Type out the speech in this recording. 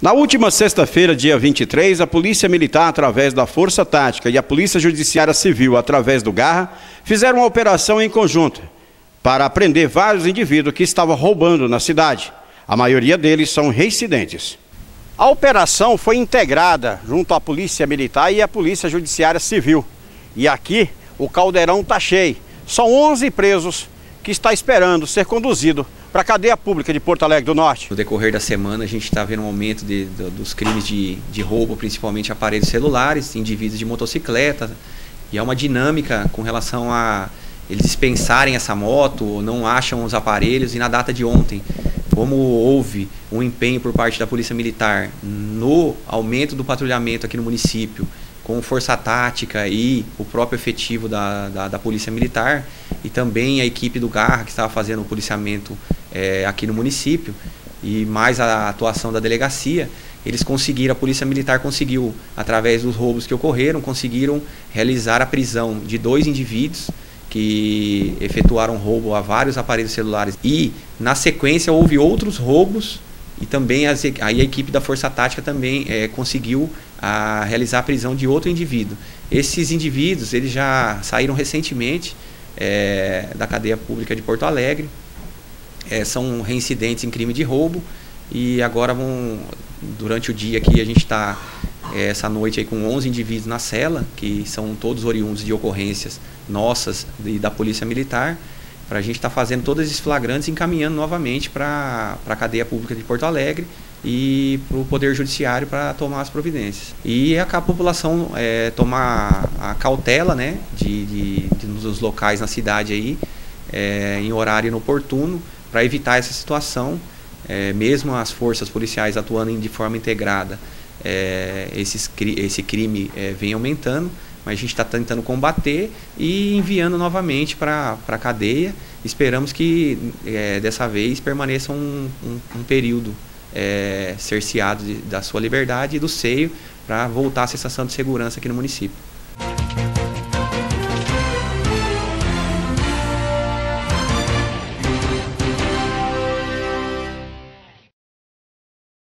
Na última sexta-feira, dia 23, a Polícia Militar, através da Força Tática, e a Polícia Judiciária Civil, através do Garra, fizeram uma operação em conjunto para prender vários indivíduos que estavam roubando na cidade. A maioria deles são reincidentes. A operação foi integrada junto à Polícia Militar e à Polícia Judiciária Civil. E aqui o caldeirão está cheio. São 11 presos que está esperando ser conduzido para a cadeia pública de Porto Alegre do Norte. No decorrer da semana, a gente está vendo um aumento de, de, dos crimes de, de roubo, principalmente aparelhos celulares, indivíduos de motocicleta. E é uma dinâmica com relação a eles dispensarem essa moto, não acham os aparelhos. E na data de ontem, como houve um empenho por parte da Polícia Militar no aumento do patrulhamento aqui no município, com força tática e o próprio efetivo da, da, da Polícia Militar, e também a equipe do Garra, que estava fazendo o policiamento é, aqui no município, e mais a atuação da delegacia, eles conseguiram, a Polícia Militar conseguiu, através dos roubos que ocorreram, conseguiram realizar a prisão de dois indivíduos que efetuaram roubo a vários aparelhos celulares. E na sequência houve outros roubos e também as, aí a equipe da Força Tática também é, conseguiu a, realizar a prisão de outro indivíduo. Esses indivíduos eles já saíram recentemente é, da cadeia pública de Porto Alegre, é, são reincidentes em crime de roubo e agora vão, durante o dia aqui, a gente está é, essa noite aí com 11 indivíduos na cela, que são todos oriundos de ocorrências nossas e da Polícia Militar, para a gente estar tá fazendo todos esses flagrantes e encaminhando novamente para a cadeia pública de Porto Alegre e para o Poder Judiciário para tomar as providências. E é a população é, tomar a cautela né, de, de, de, nos locais na cidade aí, é, em horário inoportuno, para evitar essa situação, é, mesmo as forças policiais atuando de forma integrada, é, esses, esse crime é, vem aumentando, mas a gente está tentando combater e enviando novamente para a cadeia. Esperamos que dessa vez permaneça um, um, um período é, cerceado de, da sua liberdade e do seio para voltar à sensação de segurança aqui no município.